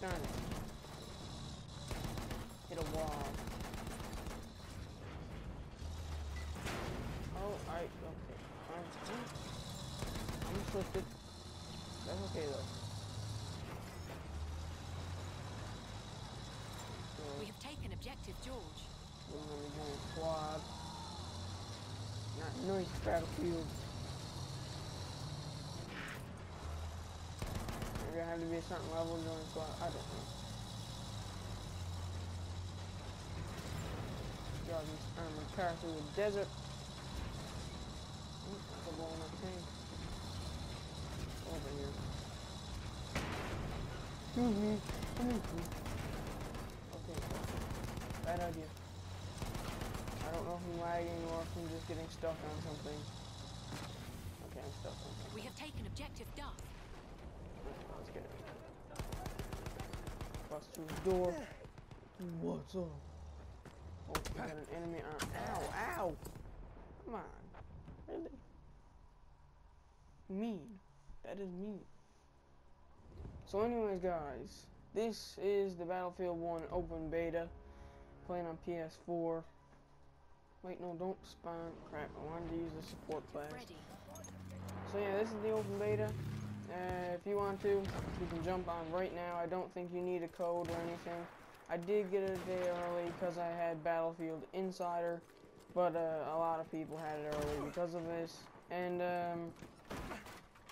Darn it. Hit a wall. Oh, I, okay. I'm, I'm twisted. That's okay though. So, We have taken objective George. we're gonna join squad. Not nice battlefield. I have to be a certain level join squad. I don't know. Driving this armored car through the desert. Oh, that's a blowing up tank. Over here. Excuse me. Okay. Bad idea. I don't know if I'm lagging or if I'm just getting stuck on something. Okay, I'm stuck on something. We have taken objective Duff. Let's get it. Bust through the door. What's up? Oh, we got an enemy arm. Ow, ow! Come on. Really? Mean. That is mean. So anyways, guys, this is the Battlefield 1 open beta. Playing on PS4. Wait, no, don't spawn. Crap, I wanted to use the support class. So yeah, this is the open beta. Uh, if you want to, you can jump on right now. I don't think you need a code or anything. I did get it a day early because I had Battlefield Insider, but uh, a lot of people had it early because of this. And um,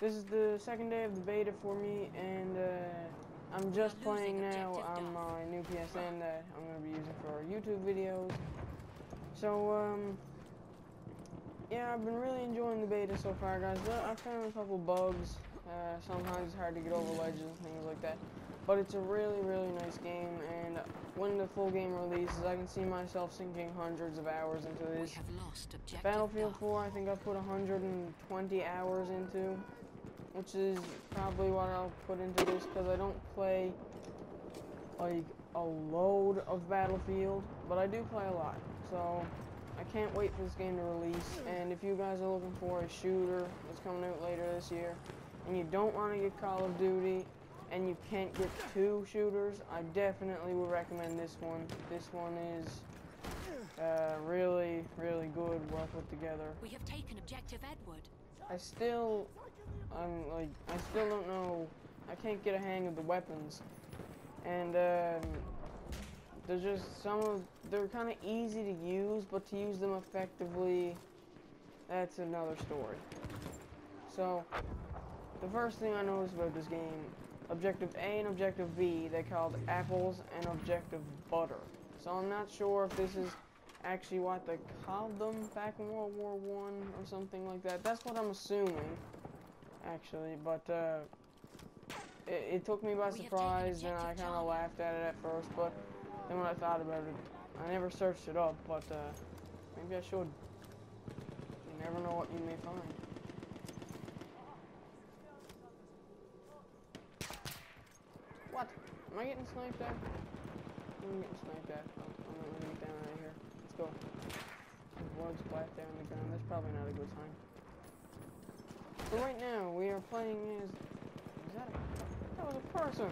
this is the second day of the beta for me, and uh, I'm just playing now on my new PSN that I'm going to be using for YouTube videos. So, um, yeah, I've been really enjoying the beta so far, guys. I found a couple bugs. Uh, sometimes it's hard to get over ledges and things like that. But it's a really, really nice game, and when the full game releases, I can see myself sinking hundreds of hours into this. have lost objective Battlefield 4, I think I put 120 hours into, which is probably what I'll put into this because I don't play like a load of Battlefield, but I do play a lot. So I can't wait for this game to release. And if you guys are looking for a shooter that's coming out later this year, and you don't want to get Call of Duty, and you can't get two shooters, I definitely would recommend this one. This one is uh, really, really good, well put together. We have taken objective Edward. I still, I'm like, I still don't know. I can't get a hang of the weapons, and um, they're just some of. They're kind of easy to use, but to use them effectively, that's another story. So, the first thing I noticed about this game, Objective A and Objective B, they called apples and Objective butter. So I'm not sure if this is actually what they called them back in World War One or something like that. That's what I'm assuming, actually. But uh, it, it took me by surprise, and I kind of laughed at it at first. But then when I thought about it, I never searched it up. But uh, maybe I should. You never know what you may find. What? Am I getting sniped at? I'm getting sniped at. Oh, I'm not gonna get down out of here. Let's go. There's blood splat on the ground. That's probably not a good sign. So right now we are playing as. Is that a? That was a person.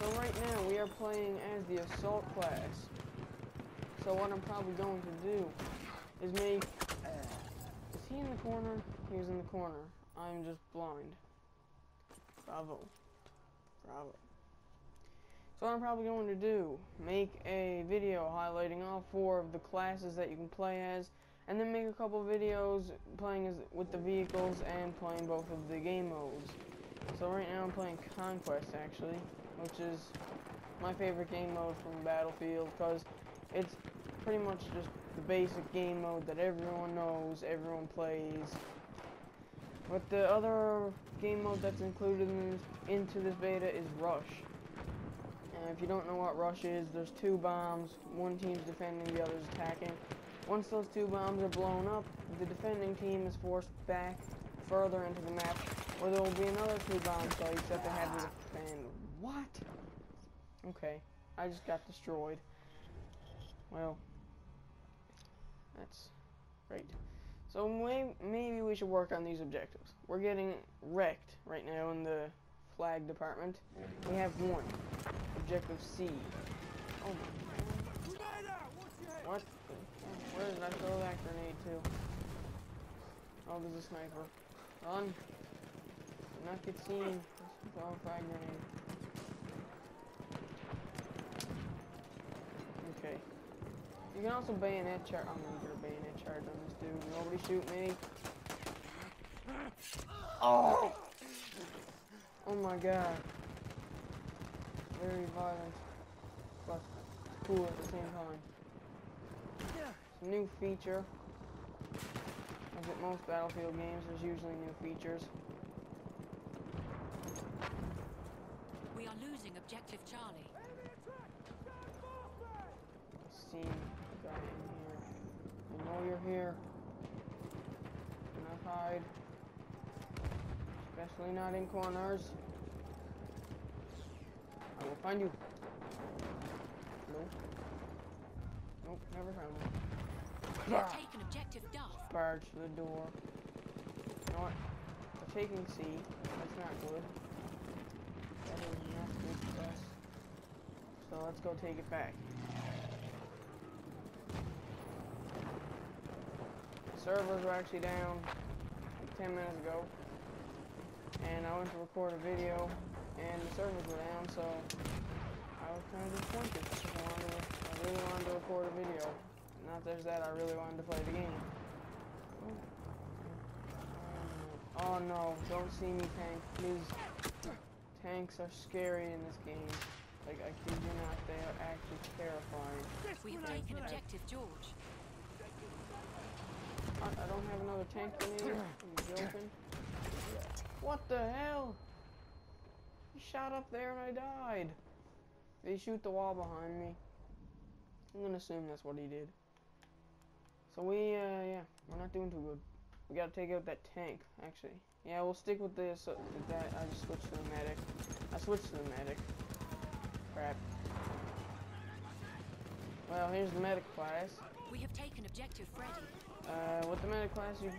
So right now we are playing as the assault class. So what I'm probably going to do is make. Uh, is he in the corner? He's in the corner. I'm just blind. Bravo. Bravo. So I'm probably going to do, make a video highlighting all four of the classes that you can play as, and then make a couple videos playing as with the vehicles and playing both of the game modes. So right now I'm playing Conquest actually, which is my favorite game mode from Battlefield because it's pretty much just the basic game mode that everyone knows, everyone plays. But the other game mode that's included in this, into this beta is Rush. And if you don't know what Rush is, there's two bombs. One team's defending, the other's attacking. Once those two bombs are blown up, the defending team is forced back further into the map, where there will be another two bomb sites that they have to defend. What? Okay, I just got destroyed. Well, that's great. So may maybe we should work on these objectives. We're getting wrecked right now in the flag department. We have one. Objective C. Oh my god. What? Where did I throw that grenade to? Oh, there's a sniper. Run. Do not get seen. Throw a frag grenade. Okay. You can also bayonet charge. I'm gonna get a bayonet charge on this dude. Nobody shoot me. Oh! Oh my god. Very violent. But cool at the same time. It's a new feature. As with most Battlefield games, there's usually new features. We are losing objective Charlie. See the guy in here. You know you're here. Do not hide. Especially not in corners. I will find you. Nope. Nope, never found me. We have taken objective Duff. Barge the door. You know what? We're taking C. That's not good. That is not good for us. So let's go take it back. Servers were actually down like 10 minutes ago. And I went to record a video and the servers were down, so I was kind of disappointed because I, wanted to, I really wanted to record a video. Not there's that, I really wanted to play the game. Oh, um, oh no, don't see me tank, please. Tanks are scary in this game. Like, I kid you not, they are actually terrifying. We have taken objective George. I, I don't have another tank grenade. Are you joking? What the hell? He shot up there and I died. Did he shoot the wall behind me? I'm gonna assume that's what he did. So we, uh, yeah, we're not doing too good. We gotta take out that tank, actually. Yeah, we'll stick with this. Uh, with that, I just switched to the medic. I switched to the medic. Crap. Well, here's the medic class. We have taken objective Freddie. Uh, with the medic class, you.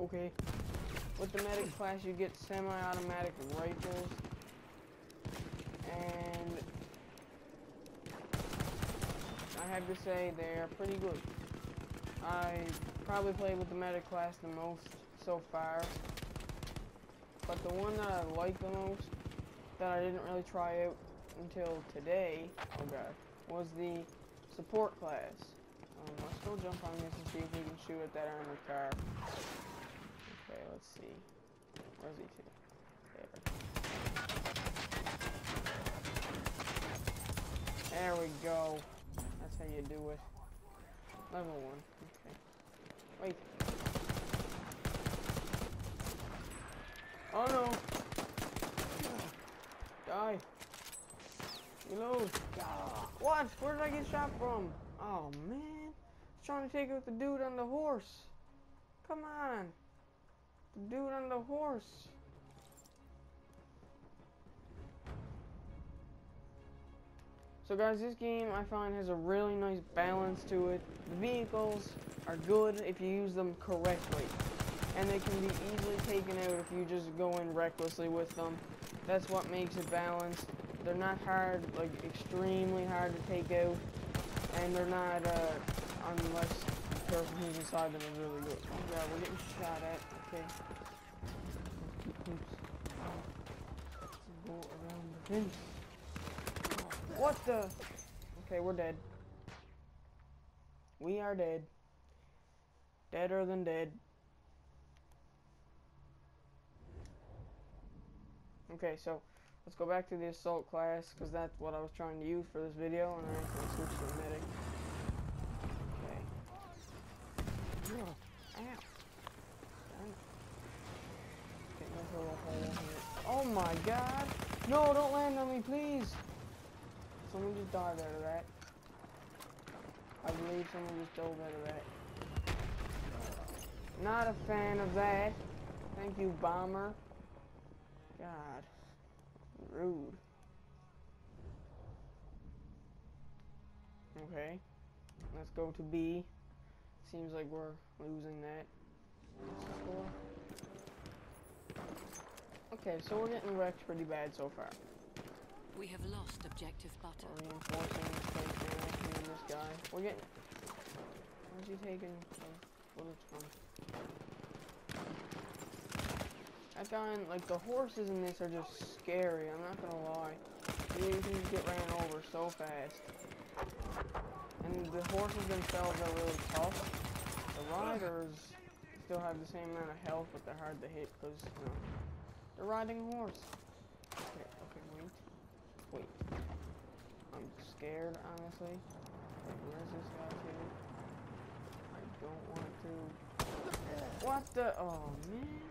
Okay. With the medic class, you get semi-automatic rifles, and I have to say they are pretty good. I probably played with the medic class the most so far, but the one that I like the most, that I didn't really try out until today, oh god, was the support class. Um, let's go jump on this and see if we can shoot at that armored car. Okay, let's see. Where's he to? There. There we go. That's how you do it. Level one. Okay. Wait. Oh no! Die! You Reload! What? Where did I get shot from? Oh man! I was trying to take out the dude on the horse. Come on! Dude on the horse. So guys, this game I find has a really nice balance to it. The vehicles are good if you use them correctly. And they can be easily taken out if you just go in recklessly with them. That's what makes it balanced. They're not hard, like extremely hard to take out. And they're not, uh, unless the who's inside them is really good. God, we're getting shot at. Okay. Let's go around the fence. What the? Okay, we're dead. We are dead. Deader than dead. Okay, so let's go back to the assault class because that's what I was trying to use for this video, and I can switch to the medic. Okay. Ow. Darn it. Getting into a hole here. Oh my god! No, don't land on me, please! Someone just died out of that. I believe someone just dove out of that. Not a fan of that. Thank you, bomber. God. Rude. Okay. Let's go to B seems like we're losing that. Okay, so we're getting wrecked pretty bad so far. We have lost objective butter. We're reinforcing this, guy. We're getting... Where's he taking bullets from? Like, the horses in this are just scary, I'm not gonna lie. You can just get ran over so fast. And the horses themselves are really tough. Riders still have the same amount of health, but they're hard to hit because, you know, they're riding a horse. Okay, okay, wait. Wait. I'm scared, honestly. Where's this guy? I don't want to. What the? Oh, man.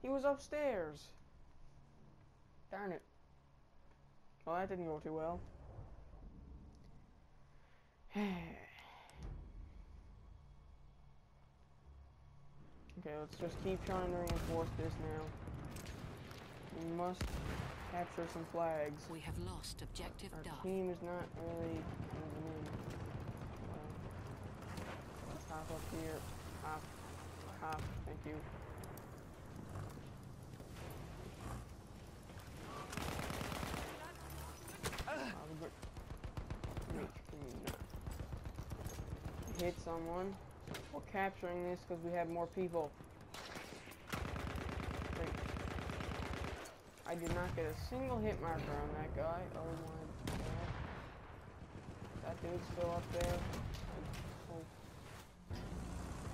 He was upstairs. Darn it. Well, that didn't go too well. okay, let's just keep trying to reinforce this now. We must capture some flags. We have lost objective Our Duff. team is not really moving in. Uh, let's hop up here. Hop. Hop. Thank you. We go- Wait, can you not? Hit someone. We're capturing this because we have more people. I did not get a single hit marker on that guy. Oh my god. That dude's still up there. Oh.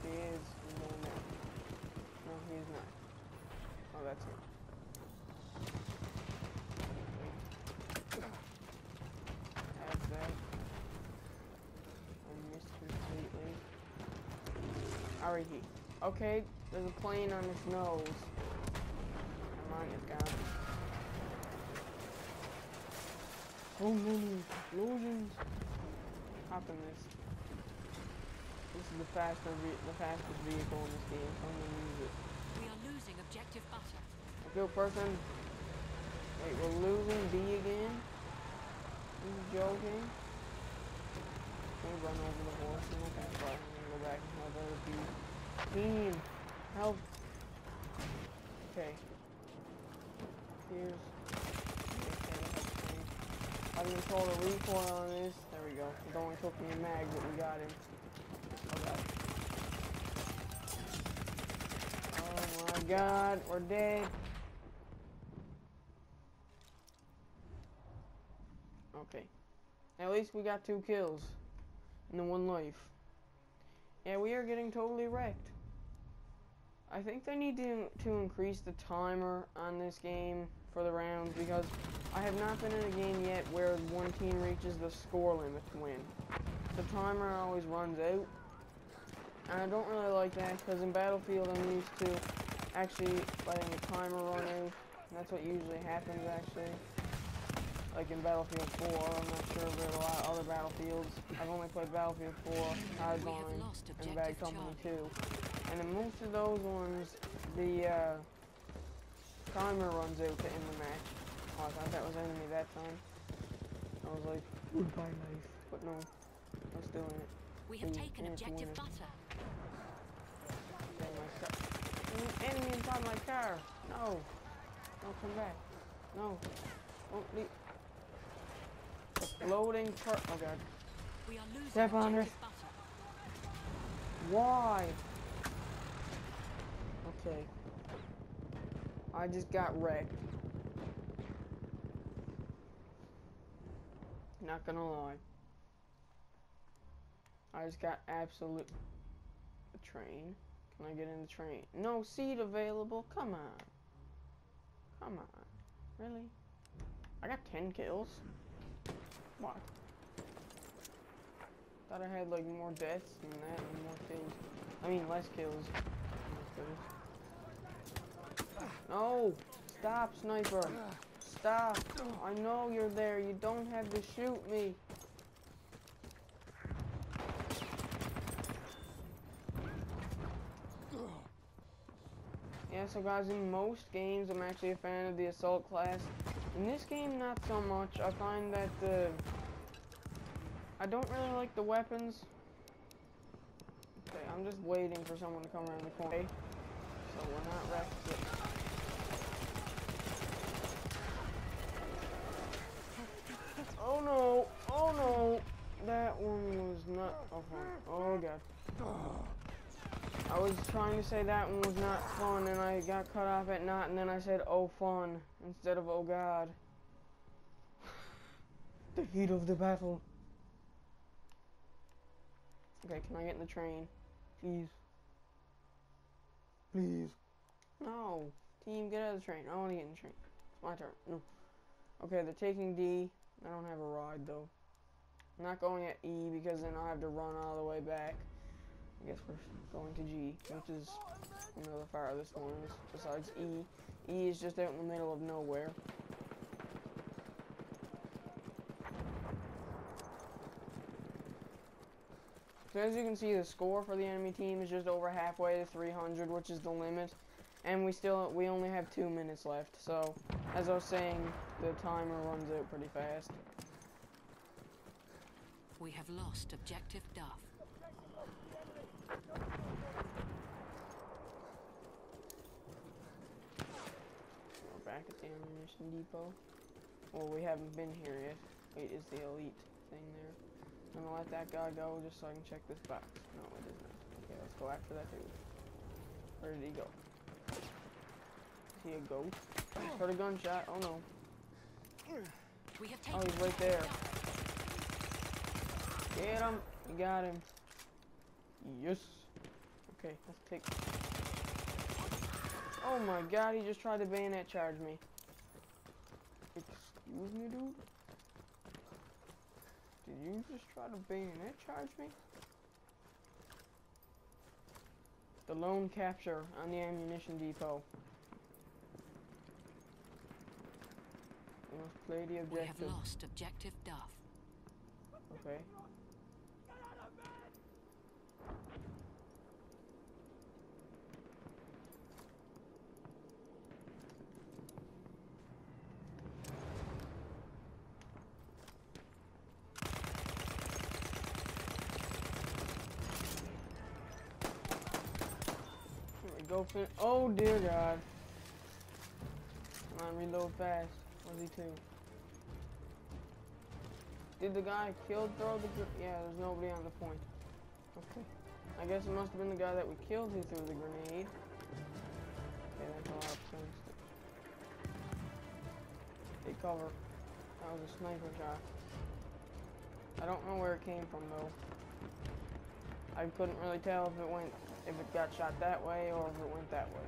He is. No, no. No, he is not. Oh, that's him. Have that. I missed completely. Alright, he. Okay, there's a plane on his nose. Never mind, it's gone. So many explosions. Hop in this. This is the faster, ve- the fastest vehicle in this game. So I'm gonna use it. We are losing objective butter. I feel person. Wait, we're losing B again? Are you joking? Can we run over the horse? Back and help other B. Team! Help! Okay. Here's. I can control the recoil on this. There we go. It only took me a mag, but we got him. Oh. My god, we're dead. Okay. At least we got two kills. And then one life. Yeah, we are getting totally wrecked. I think they need to, to increase the timer on this game for the rounds because I have not been in a game yet where one team reaches the score limit to win. The timer always runs out. And I don't really like that because in Battlefield I'm used to actually letting the timer run out. That's what usually happens actually. Like in Battlefield 4, I'm not sure about a lot of other Battlefields. I've only played Battlefield 4, We have Hardline, lost and Bad Company 2. And in most of those ones, the uh, timer runs out to end the match. Oh, I thought that was enemy that time. I was like, goodbye life. But no, I'm still in it. We have Ooh, taken objective butter. Okay, my car. Enemy inside my car. No. Don't come back. No. Don't leave. Exploding car. Oh god. We are losing Step on her. Why? Okay. I just got wrecked. Not gonna lie. I just got absolute. A train. Can I get in the train? No seat available. Come on. Come on. Really? I got 10 kills. Thought I had like more deaths than that and more kills. I mean less kills. No! Stop, sniper! Stop! I know you're there. You don't have to shoot me. so guys, in most games, I'm actually a fan of the Assault class. In this game, not so much. I find that the... I don't really like the weapons. Okay, I'm just waiting for someone to come around the corner. Okay? So we're not wrecked yet. Oh no! Oh no! That one was not... Oh, oh god. I was trying to say that one was not fun, and I got cut off at not, and then I said oh fun instead of oh god. the heat of the battle. Okay, can I get in the train? Please. Please. No. Team, get out of the train. I want to get in the train. It's my turn. No. Okay, they're taking D. I don't have a ride, though. I'm not going at E because then I'll have to run all the way back. I guess we're going to G, which is you know the farthest ones besides E. E is just out in the middle of nowhere. So as you can see, the score for the enemy team is just over halfway to 300, which is the limit. And we still, we only have two minutes left. So, as I was saying, the timer runs out pretty fast. We have lost objective Duff. We're back at the ammunition depot. Well, we haven't been here yet. Wait, is the elite thing there? I'm gonna let that guy go just so I can check this box. No, it is not. Okay, let's go after that dude. Where did he go? Is he a ghost? I just heard a gunshot. Oh no. We have Oh, he's right there. Get him. You got him. Yes. Okay, let's take. Oh my god, he just tried to bayonet charge me. Excuse me, dude? Did you just try to bayonet charge me? The lone capture on the ammunition depot. We must play the We have lost objective Duff. Okay. Fin- Oh dear God. Come on, reload fast. What's he too? Did the guy killed throw the Yeah, there's nobody on the point. Okay. I guess it must have been the guy that we killed who threw the grenade. Okay, that's a lot of sense. Take cover. That was a sniper shot. I don't know where it came from though. I couldn't really tell if it went if it got shot that way or if it went that way.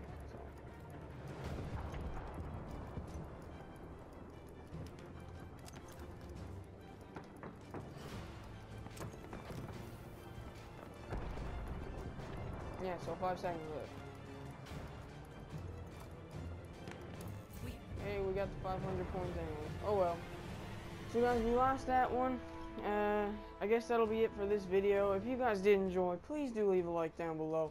So Yeah, so five seconds left. Hey, we got the 500 points anyway. Oh well. So guys, we lost that one. Uh, I guess that'll be it for this video. If you guys did enjoy, please do leave a like down below.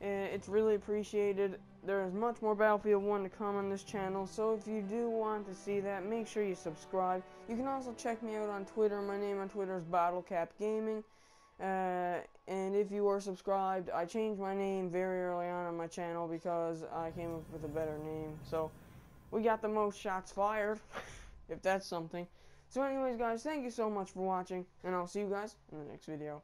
It's really appreciated. There is much more Battlefield 1 to come on this channel, so if you do want to see that, make sure you subscribe. You can also check me out on Twitter. My name on Twitter is BottleCap Gaming. Uh, and if you are subscribed, I changed my name very early on on my channel because I came up with a better name. So, we got the most shots fired, if that's something. So anyways, guys, thank you so much for watching, and I'll see you guys in the next video.